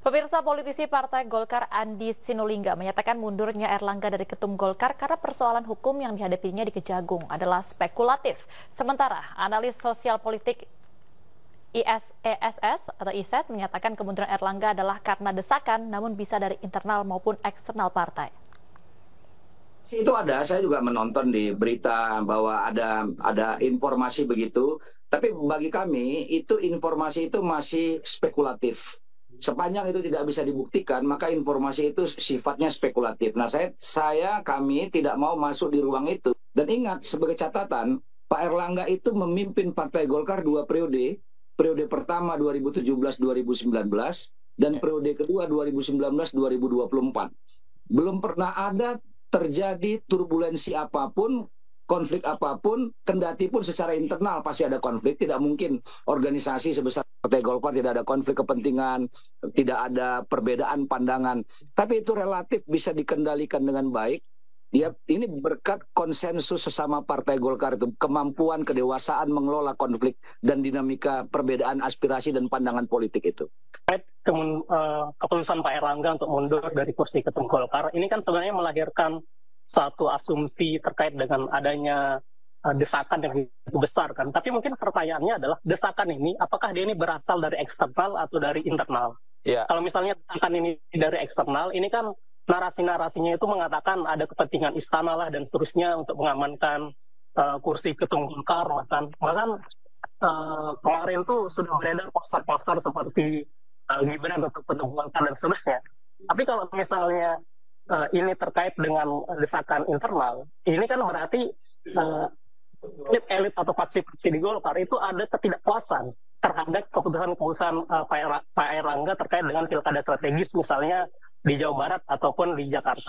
Pemirsa politisi Partai Golkar Andi Sinulinga menyatakan mundurnya Erlangga dari ketum Golkar karena persoalan hukum yang dihadapinya di Kejagung adalah spekulatif. Sementara analis sosial politik ISESS atau ISES menyatakan kemunduran Erlangga adalah karena desakan namun bisa dari internal maupun eksternal partai. Itu ada, saya juga menonton di berita bahwa ada ada informasi begitu, tapi bagi kami itu informasi itu masih spekulatif sepanjang itu tidak bisa dibuktikan, maka informasi itu sifatnya spekulatif. Nah, saya, saya kami tidak mau masuk di ruang itu. Dan ingat, sebagai catatan, Pak Erlangga itu memimpin Partai Golkar dua periode. Periode pertama 2017-2019 dan periode kedua 2019-2024. Belum pernah ada terjadi turbulensi apa pun konflik apa pun, kendati pun secara internal pasti ada konflik. Tidak mungkin organisasi sebesar Partai Golkar tidak ada konflik kepentingan, tidak ada perbedaan pandangan. Tapi itu relatif bisa dikendalikan dengan baik. Ya, ini berkat konsensus sesama Partai Golkar itu, kemampuan, kedewasaan mengelola konflik dan dinamika perbedaan aspirasi dan pandangan politik itu. Kemun, uh, keputusan Pak Erlangga untuk mundur dari kursi ketum Golkar ini kan sebenarnya melahirkan satu asumsi terkait dengan adanya uh, desakan yang begitu besar kan. Tapi mungkin pertanyaannya adalah desakan ini apakah dia ini berasal dari eksternal atau dari internal? Yeah. Kalau misalnya desakan ini dari eksternal, ini kan narasi-narasinya itu mengatakan ada kepentingan istana lah dan seterusnya untuk mengamankan uh, kursi ketum Golkar bahkan bahkan uh, kemarin tuh sudah beredar poster-poster seperti uh, Gibran untuk ketum Golkar dan seterusnya. Tapi kalau misalnya uh, ini terkait dengan desakan internal, ini kan berarti uh, elit atau faksi-faksi di Golkar itu ada ketidakpuasan terhadap keputusan-keputusan uh, Pak Erlangga terkait dengan pilkada strategis misalnya di Jawa Barat ataupun di Jakarta.